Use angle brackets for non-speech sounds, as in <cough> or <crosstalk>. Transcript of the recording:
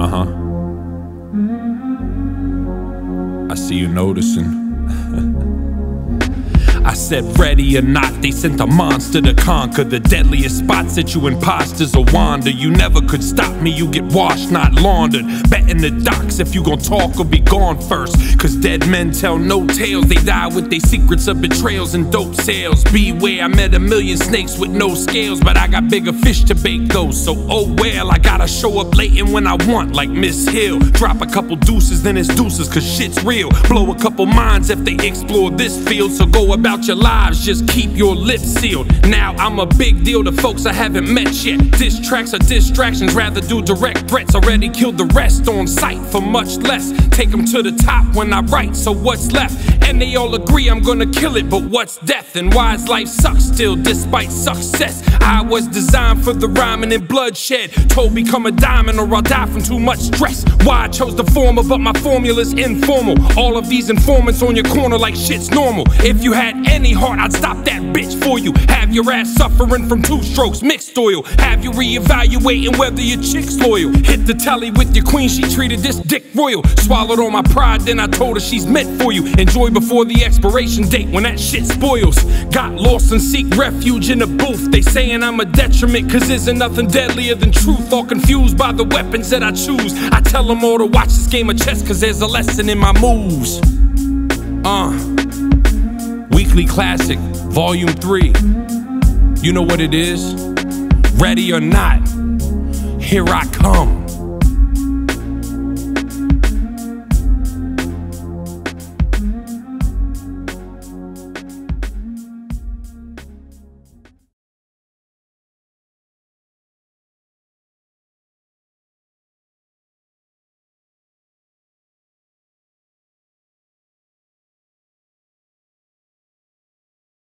Uh huh. I see you noticing. <laughs> I said, ready or not, they sent a monster to conquer the deadliest spots that you imposters will wander. You never could stop me, you get washed, not laundered. Bet in the docks if you gon' talk or be gone first. Cause dead men tell no tales, they die with their secrets of betrayals and dope sales. Beware, I met a million snakes with no scales, but I got bigger fish to bake those. So, oh well, I gotta show up late and when I want, like Miss Hill. Drop a couple deuces, then it's deuces, cause shit's real. Blow a couple minds if they explore this field, so go about your lives, just keep your lips sealed. Now I'm a big deal to folks I haven't met yet. Diss tracks are distractions, rather do direct threats. Already killed the rest on sight for much less. Take them to the top when I write, so what's left? And they all agree I'm gonna kill it, but what's death? And why is life sucks still despite success? I was designed for the rhyming and bloodshed. Told become a diamond or I'll die from too much stress. Why I chose the former, but my formula's informal. All of these informants on your corner like shit's normal. If you had any heart, I'd stop that bitch for you. Have your ass suffering from two strokes, mixed oil. Have you reevaluating whether your chick's loyal. Hit the telly with your queen, she treated this dick royal. Swallowed all my pride, then I told her she's meant for you. Enjoy before the expiration date when that shit spoils. Got lost and seek refuge in a booth. They saying I'm a detriment, cause isn't nothing deadlier than truth. All confused by the weapons that I choose. I tell them all to watch this game of chess, cause there's a lesson in my moves. Uh. Weekly Classic, Volume 3. You know what it is? Ready or not, here I come.